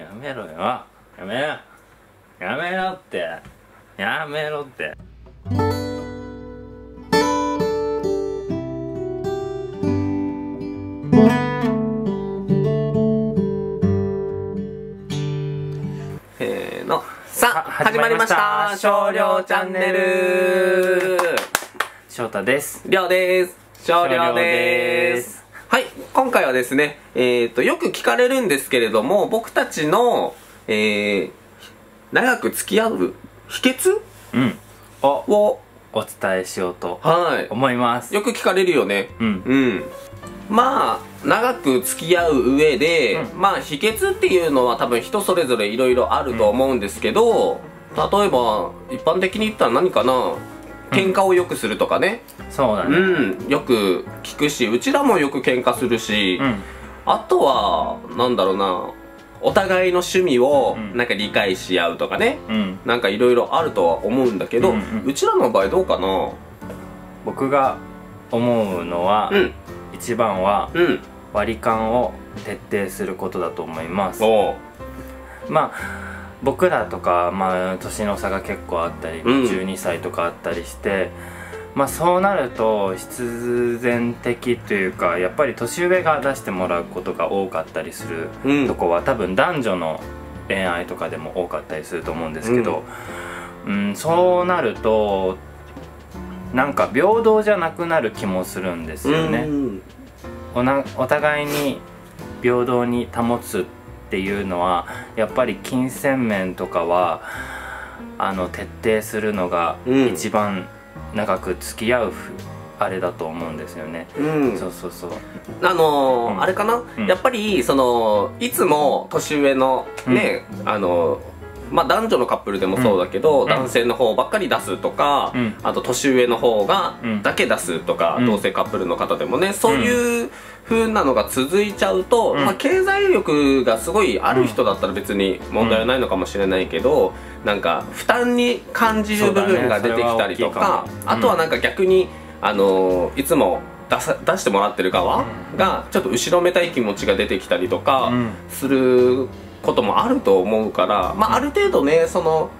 やめろよ。やめろやめろって。やめろって。せーの。さあさ始まりました。少量チャンネル。翔太です。りょうです。少量です。はい今回はですねえっ、とよく聞かれるんですけれども僕たちのえー、長く付き合う秘訣うん。ををお伝えしようとはい。思います。よく聞かれるよね。うん。うん。まあ長く付き合う上で、うまあ秘訣っていうのは多分人それぞれいろいろあると思うんですけど、例えば一般的に言ったら何かな？喧嘩をよくするとかね。うそうだね。ん、よく聞くしうちらもよく喧嘩するし、うん。あとはなんだろうなお互いの趣味をうん。なんか理解し合うとかね、うん。なんかいろいろあるとは思うんだけど、ううんうん。ちらの場合どうかな？僕が思うのは、うん。一番はうん。割り勘を徹底することだと思います。まあ僕らとか、まあ、年の差が結構あったり、うん。12歳とかあったりしてまあそうなると必然的というかやっぱり年上が出してもらうことが多かったりするうん。とこは多分男女の恋愛とかでも多かったりすると思うんですけど、うん。そうなるとなんか平等じゃなくなる気もするんですよね。うん。おなお互いに平等に保つっていうのはやっぱり金銭面とかはあの徹底するのがうん。一番長く付き合うふあれだと思うんですよね、うん。そうそうそう。あのーうん。あれかな、うん。やっぱりそのいつも年上のね、あのーまあ男女のカップルでもそうだけど、うん。男性の方ばっかり出すとか、うん。あと年上の方がうん。だけ出すとか、うん。同性カップルの方でもねそういう風なのが続いちゃうと、うん。まあ、経済力がすごいある人だったら別に問題はないのかもしれないけど、なんか負担に感じる部分が出てきたりとか、ね。かも。あとはなんか逆に、あのーいつも出さ出してもらってる側がちょっと後ろめたい気持ちが出てきたりとかうん。することもあると思うから、まあ、ある程度ねその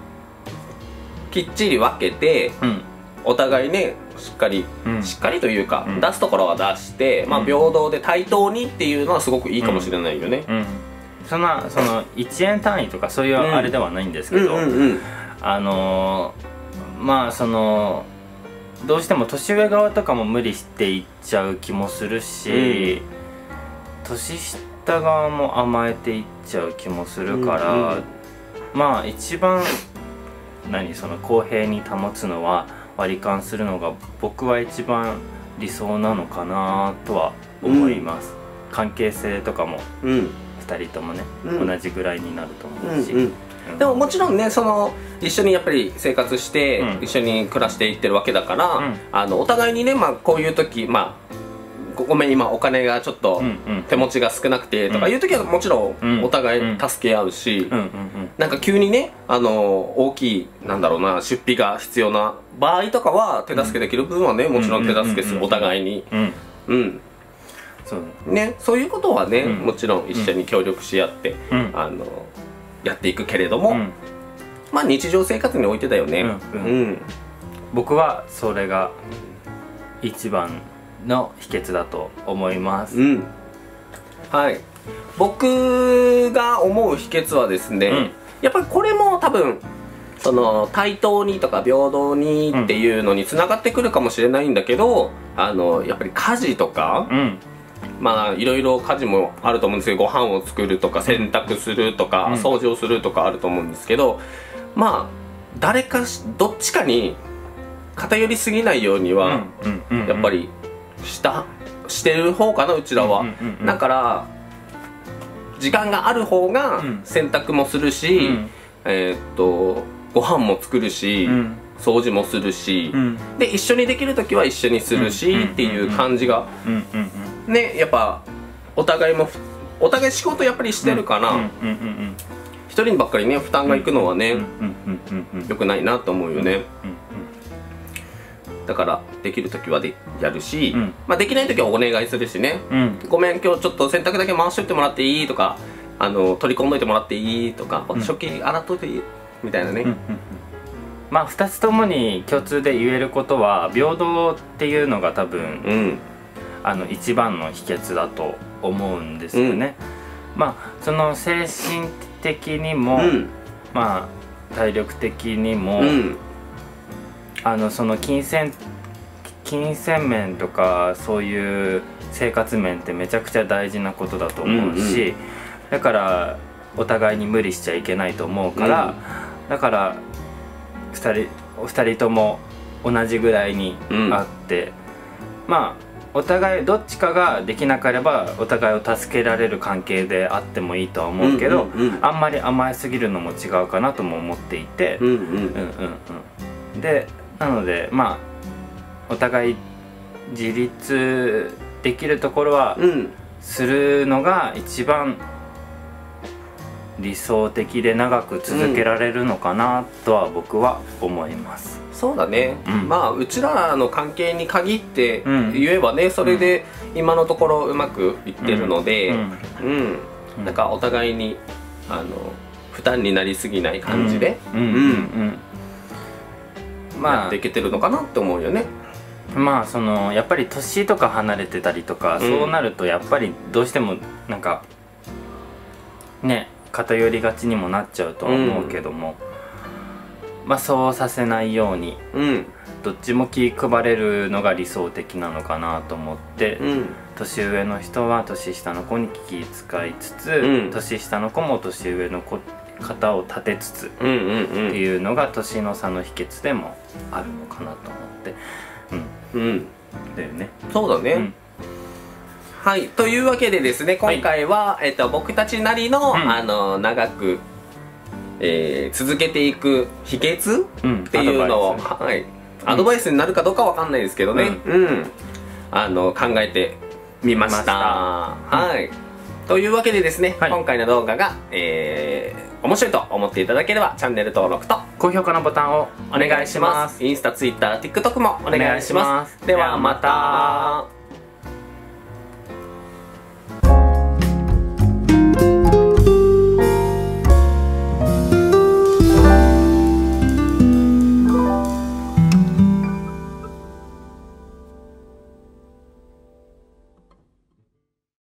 きっちり分けてうん。お互いねしっかり、うん。しっかりというか、うん。出すところは出して、まあ、うん平等で対等にっていうのはすごくいいかもしれないよね。うん。そんなその1円単位とかそういうあれではないんですけど、うんうんうん。あのーまあそのどうしても年上側とかも無理していっちゃう気もするし、年下側も甘えていっちゃう気もするから、うんうんまあ一番何その公平に保つのは割り勘するのが僕は一番理想なのかなとは思います、関係性とかもうん。2人ともね、うん。同じぐらいになると思うし、うんうん。うん。でももちろんねその一緒にやっぱり生活して、うん。一緒に暮らしていってるわけだから、うん。あのお互いにね、まあ、こういう時まあごごめん今お金がちょっと手持ちが少なくてとかいう時はもちろうん。んお互い助け合うし、なんか急にねあの大きいなんだろうな出費が必要な場合とかは手助けできる部分はねもちろん手助けするうんお互いに。うん。ねそういうことはね、うん。もちろん一緒に協力し合って、うん。あのやっていくけれども、うん。まあ日常生活においてだよね。うん。うん。僕はそれが一番の秘訣だと思います、うん。はい。僕が思う秘訣はですね、うん。やっぱりこれも多分その対等にとか平等にっていうのにつながってくるかもしれないんだけど、あのやっぱり家事とか、うん。まあいろいろ家事もあると思うんですけどご飯を作るとか洗濯するとか、うん。掃除をするとかあると思うんですけどまあ誰かしどっちかに偏りすぎないようには、やっぱりしたしてる方かなうちらは、だから時間がある方がうん。洗濯もするし、うん。えーっとご飯も作るし、うん。掃除もするし、うん。で一緒にできる時は一緒にするし、うんっていう感じがねやっぱお互いもお互い仕事やっぱりしてるから、一人にばっかりね負担がいくのはね、うんうんうんうんうん。良くないなと思うよね、うんだからできる時はでやるし、うん。まあ、できない時はお願いするしね。うん。ごめん今日ちょっと洗濯だけ回しといてもらっていいとかあの取り込んどいてもらっていいとか、うん。食器洗っといていいみたいなね、うんうんうん。まあ2つともに共通で言えることは平等っていうのが多分うん。あの一番の秘訣だと思うんですよね、まあその精神的にも、うん。まあ体力的にも、うんあのその金銭金銭面とかそういう生活面ってめちゃくちゃ大事なことだと思うし、うんうだからお互いに無理しちゃいけないと思うから、だから2人お二人とも同じぐらいにあって、まあお互いどっちかができなければお互いを助けられる関係であってもいいとは思うけど、うんうんうん。あんまり甘えすぎるのも違うかなとも思っていて、うんうん。うんうんうん。でなのでまあお互い自立できるところはうん。するのが一番理想的で長く続けられるのかなとは僕は思います。そうだね、うん。まあうちらの関係に限ってうん。言えばね、それで今のところうまくいってるので、ううん。んうん。なんかお互いにあの負担になりすぎない感じで、うんうんうんうんやまっていけてるのかなって思うよね。あまあそのやっぱり年とか離れてたりとか、うん。そうなるとやっぱりどうしてもなんかね偏りがちにもなっちゃうとは思うけども、まあそうさせないようにうん。どっちも気配れるのが理想的なのかなと思って、うん。年上の人は年下の子に気遣いつつ、うん。年下の子も年上の子方を立てつつっていうのが年の差の秘訣でもあるのかなと思って。うん。うん。だよね。そうだね、うん。はい。というわけでですね今回は、えっと、僕たちなりの、うん。あの長く、えー続けていく秘訣うん。っていうのをアドバイス。はい、アドバイスになるかどうかわかんないですけどね、うん。あの考えてみました。見ました。はい、というわけでですね、はい。今回の動画が、えー面白いと思っていただければチャンネル登録と高評価のボタンをお願いします。インスタ、ツイッター、TikTok もお願いします。お願いします。ではまた